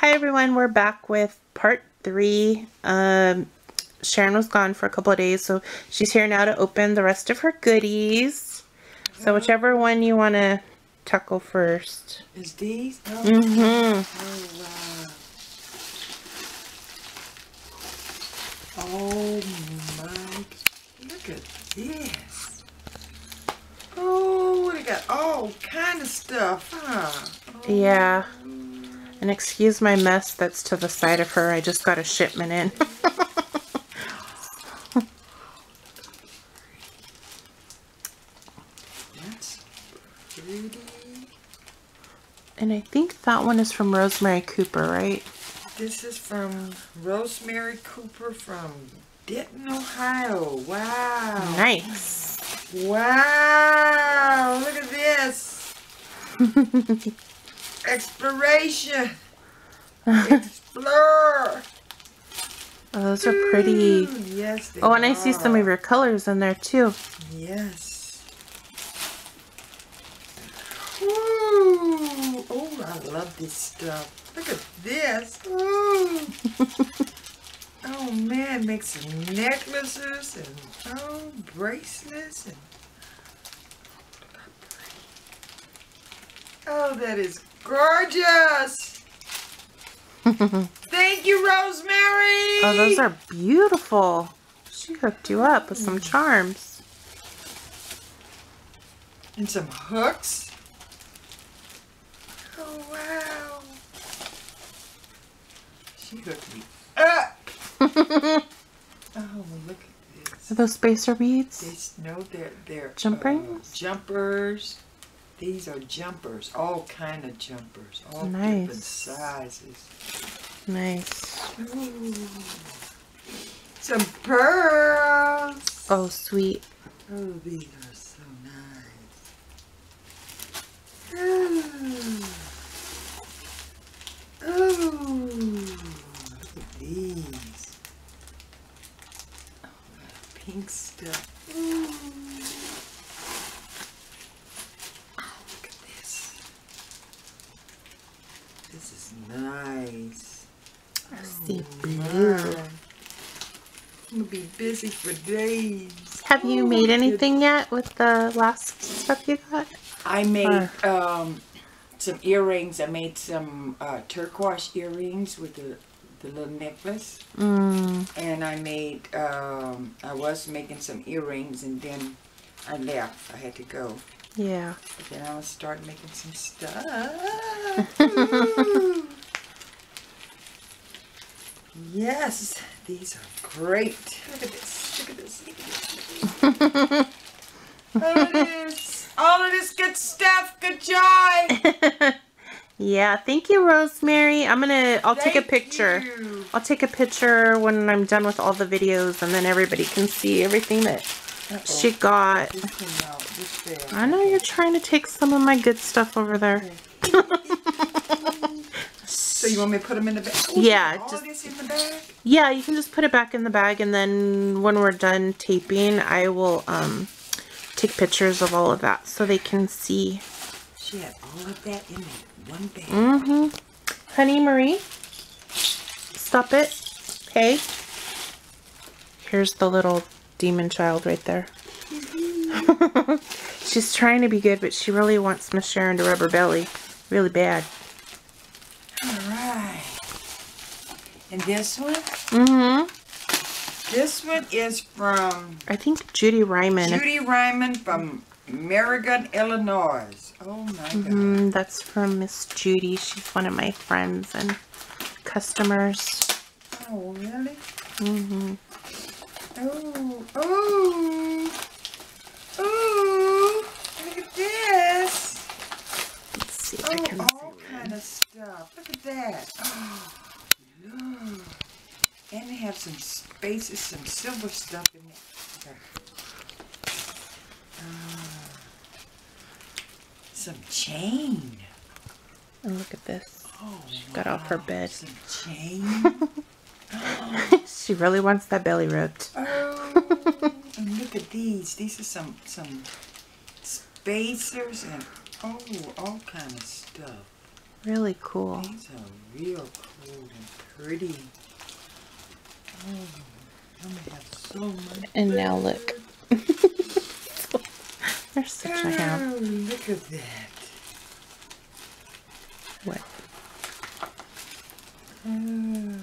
Hi everyone, we're back with part three. Um, Sharon was gone for a couple of days, so she's here now to open the rest of her goodies. So whichever one you want to tackle first. Is these? Oh, Mm-hmm. oh wow. Oh my, look at this. Oh, what do you got? All kind of stuff, huh? Oh, Yeah. And excuse my mess that's to the side of her. I just got a shipment in. And I think that one is from Rosemary Cooper, right? This is from Rosemary Cooper from Denton, Ohio. Wow. Nice. Wow, look at this. Exploration. Explore. Oh, those are pretty. Ooh, yes, they Oh, and I see some of your colors in there too. Yes. Ooh. Oh, I love this stuff. Look at this. Oh man, make some necklaces and oh bracelets and oh that is gorgeous. Thank you, Rosemary. Oh, those are beautiful. She hooked you up with some charms. And some hooks. Oh, wow. She hooked me up. oh, look at this. Are those spacer beads? No, they're, they're Jumpers? uh, jumpers. These are jumpers, all kind of jumpers, all Nice. different sizes. Nice. Ooh. Some pearls. Oh, sweet. Oh, these are so nice. Ooh. Look at these. Oh, that pink stuff. Ooh. Oh, look at this. This is nice. I see blue. I'm gonna be busy for days. Have you Oh, made anything yet with the last stuff you got? I made Or- um, some earrings. I made some uh, turquoise earrings with the, the little necklace. Mm, And I made, um, I was making some earrings and then I left. I had to go. yeah. But then I will start making some stuff. Yes, these are great. Look at this. Look at this. Look at this. All of this. All of this good stuff. Good joy. yeah, thank you, Rosemary. I'm gonna, I'll take a picture. you. I'll take a picture when I'm done with all the videos and then everybody can see everything that Uh-oh. she got. This. This. I know you're trying to take some of my good stuff over there. So you want me to put them in the bag? Ooh, Yeah, All just- this in the bag? Yeah, you can just put it back in the bag and then when we're done taping, I will um take pictures of all of that so they can see. She had all of that in that one bag. Mm-hmm. Honey Marie, stop it. Okay. Here's the little demon child right there. She's trying to be good, but she really wants Miss Sharon to rub her belly really bad. All right. And this one? Mm-hmm. This one is from I think Judi Ryman. Judi Ryman from Marion, Illinois. Oh my God. Mm, that's from Miss Judi. She's one of my friends and customers. Oh, really? Mm-hmm. Oh, oh, oh, look at this. Let's see if I Oh, can all kind of stuff. Look at that. Oh. And they have some spaces, some silver stuff in there. Okay. Ah. some chain. And look at this. Oh, got off her bed. Some chain. oh, she really wants that belly rubbed. oh, and look at these. These are some some spacers and oh, all kind of stuff. Really cool. These are real cool and pretty. Oh, I'm gonna have so much. And now look. There's such a ham. Oh, look at that. What? Oh,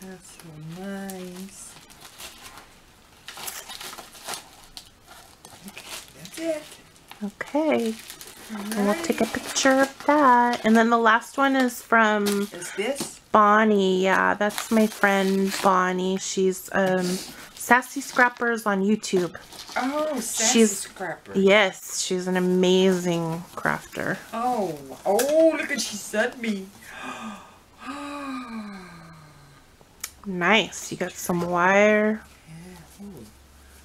that's so nice. Okay, that's it. Okay. And we'll take a picture of that. And then the last one is from Is this? Bonnie. Yeah, that's my friend Bonnie. She's um Sassy Scrappers on YouTube. Oh, sassy She's- scrapper. Yes, she's an amazing crafter. Oh, oh, look at she sent me. Nice. You got some wire. Yeah, oh,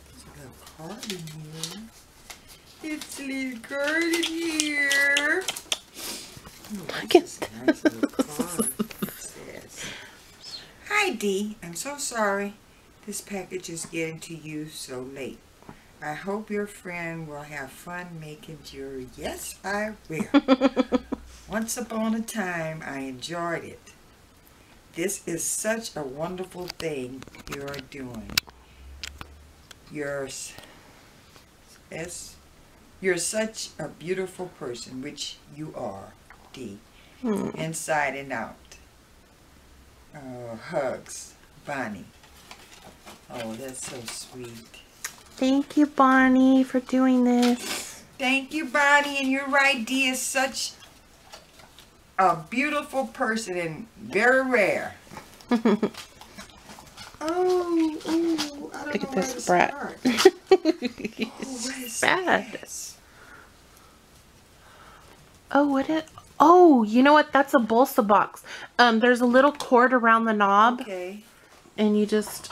there's a little card in here. It's a little card in here. Look at this nice little card. It says, Hi Dee, I'm so sorry this package is getting to you so late. I hope your friend will have fun making jewelry. Yes, I will. Once upon a time, I enjoyed it. This is such a wonderful thing you are doing. You're, s- s- you're such a beautiful person, which you are, Dee, Hmm. inside and out. Oh, hugs, Bonnie. Oh, that's so sweet. Thank you, Bonnie, for doing this. Thank you, Bonnie. And you're right, Dee is such a beautiful person and very rare. Oh, oh, I don't Look at this where to brat. Oh, is bad. this? Oh, what it? Oh, you know what? That's a balsa box. Um, there's a little cord around the knob, Okay. and you just.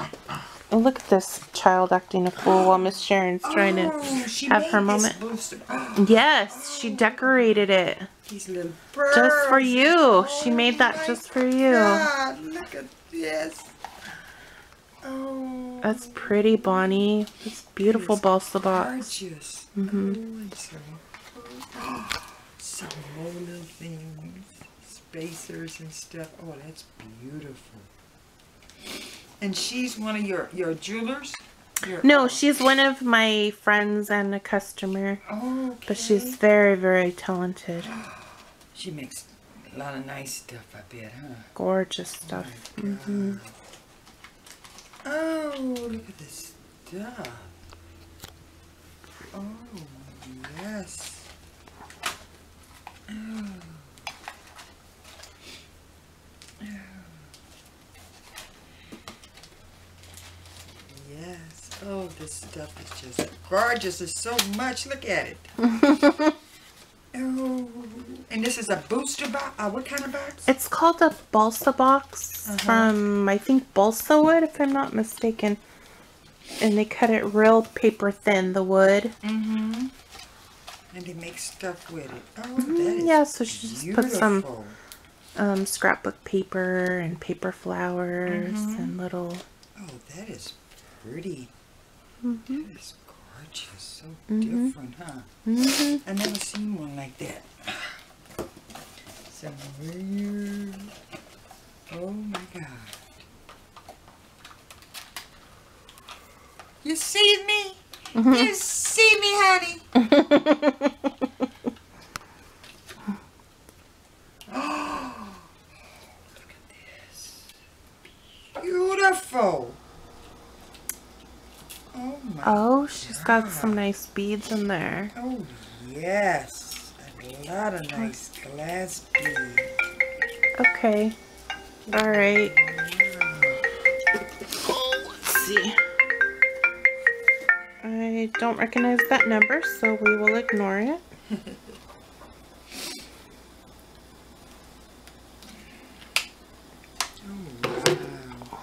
Oh, look at this child acting a fool while Miss Sharon's trying to. oh, she have her moment. booster. Yes, she decorated it These little birds. just for you. She Oh made that just for you. God, look at this. Oh. That's pretty, Bonnie. It's beautiful It's balsa box. Gorgeous. Mm -hmm. Oh, some, little things, spacers and stuff. Oh, that's beautiful. And she's one of your your jewelers. Your, No, she's one of my friends and a customer, Oh, okay. but she's very, very talented. she makes a lot of nice stuff. I bet, huh? Gorgeous stuff. Oh, my hmm. Oh, look at this stuff. Oh, yes. Oh. Yes. Oh, this stuff is just gorgeous. There's so much. Look at it. And this is a booster box. Uh, what kind of box? It's called a balsa box Uh-huh. from, I think, balsa wood, if I'm not mistaken. And they cut it real paper thin, the wood. Mm-hmm. And they make stuff with it. Oh, that is Yeah, so she just put some um, scrapbook paper and paper flowers Mhm. and little. Oh, that is pretty. hmm That is gorgeous. So Mhm. different, huh? hmm I've never seen one like that. Weird. Oh my God. You see me? Mm-hmm. You see me, honey? Oh, look at this. Beautiful. Oh my Oh, she's got some nice beads in there. Oh, yes. A lot of nice glass beads. Okay. All right. Let's see. I don't recognize that number, so we will ignore it. Oh, wow.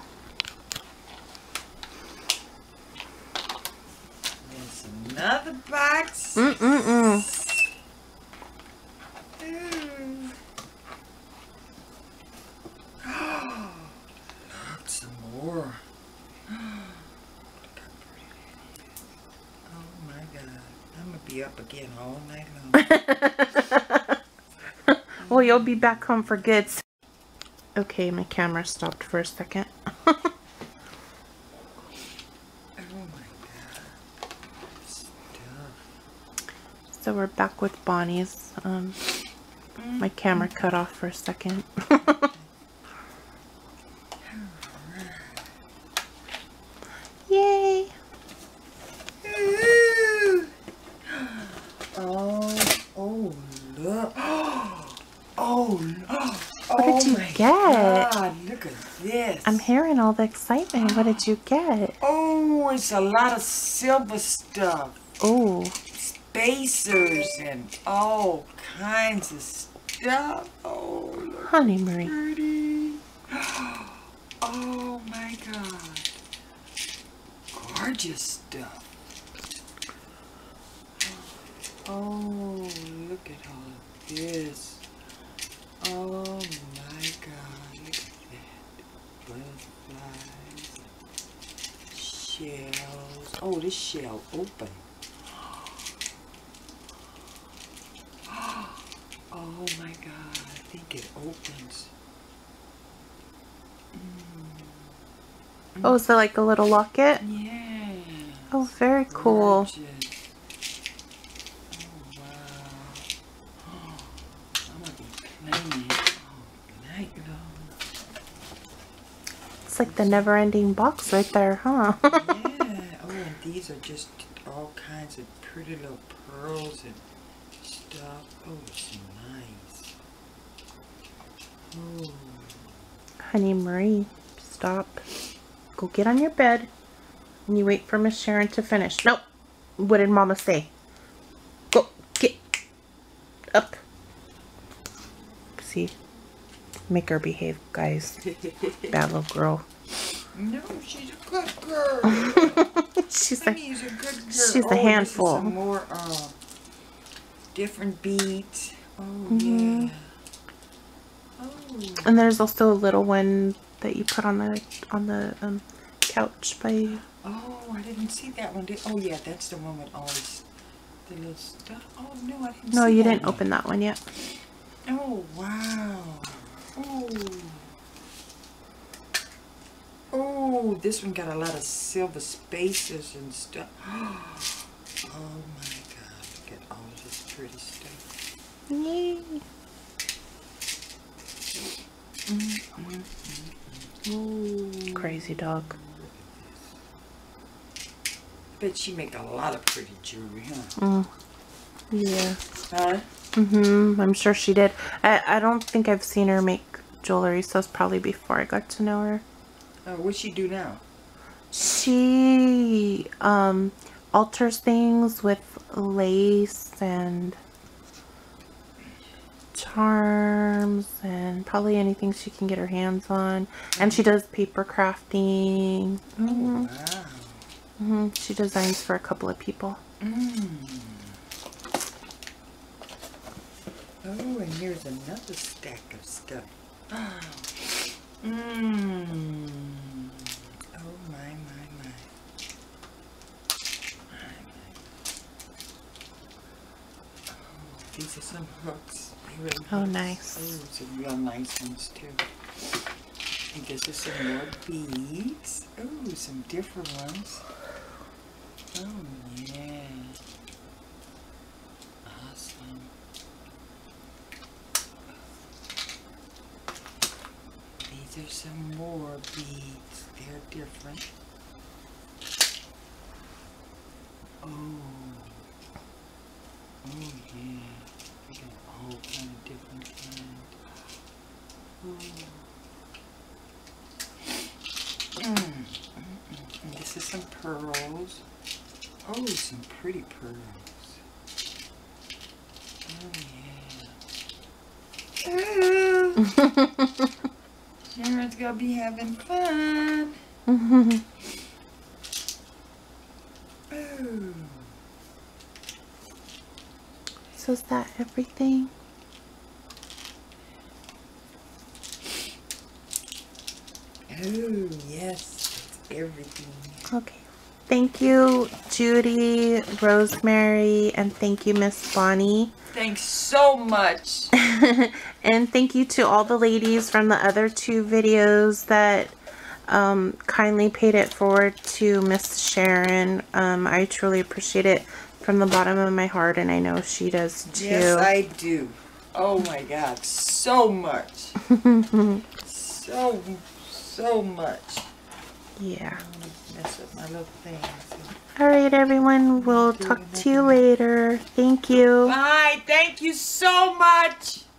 There's another box. Mm-mm-mm. Mm. Look, some more. Look how pretty that is. Oh my God. I'm going to be up again all night long. Well, you'll be back home for good. Okay, my camera stopped for a second. Oh so we're back with Bonnie's. Um, my camera cut off for a second. Yay! Oh, oh, look. Oh, look. What did oh you my get? God, look at this. I'm hearing all the excitement. What did you get? Oh, it's a lot of silver stuff. Oh, Spacers and all kinds of stuff. Oh, Honey Marie. pretty. Oh my god. Gorgeous stuff. Oh, look at all of this. Oh my god, look at that. Butterflies. Shells. Oh, this shell open. Oh my god, I think it opens. Oh, so like a little locket? Mm. Yeah. Oh, very cool. Gorgeous. Oh wow. I'm gonna be playing it all night long. It's like the never ending box right there, huh? yeah. Oh, and these are just all kinds of pretty little pearls and stuff. Oh, it's nice. Oh. Honey Marie, stop. Go get on your bed. And you wait for Miss Sharon to finish. Nope. What did Mama say? Go get up. See? Make her behave, guys. Bad little girl. no, she's a good girl. She's Honey's a good girl. she's a oh, is handful. some more uh, different beads. Oh Mhm. yeah. Oh. and there's also a little one that you put on the on the um, couch by. Oh, I didn't see that one. Did, oh yeah, that's the one with all this, the little stuff. Oh no, I didn't. No, you didn't one. open that one yet. Oh wow. Oh. Oh, this one got a lot of silver spaces and stuff. Oh my god, look at all this pretty stuff. Yay! Oh. Crazy dog. Bet she make a lot of pretty jewelry, huh? Mm. Yeah. Huh? Mm-hmm. I'm sure she did. I, I don't think I've seen her make jewelry, so it's probably before I got to know her. Oh, what she do now? She um alters things with lace and charms and probably anything she can get her hands on. And she does paper crafting. hmm Wow. hmm She designs for a couple of people. Mm. Oh, and here's another stack of stuff. Mmm. Oh my my my. My, my. Oh, these are some hooks. Really Oh, nice. Oh, some real nice ones too. And this is some more beads. Oh, some different ones. Oh yeah. These are some more beads. They're different. Oh. Oh yeah. We got all kind of different kind. Oh. Mm, mm, mm. This is some pearls. Oh, some pretty pearls. Oh yeah. Sharon's gonna be having fun. Oh. So is that everything? Oh yes, everything. Okay. Thank you, Judi, Rosemary, and thank you, Miss Bonnie. Thanks so much. and thank you to all the ladies from the other two videos that um, kindly paid it forward to Miss Sharon. Um, I truly appreciate it from the bottom of my heart, and I know she does too. Yes, I do. Oh my God, so much. so, so much. yeah. Mess up my little thing. All right, everyone. We'll talk to you later. Thank you. Bye. Thank you so much.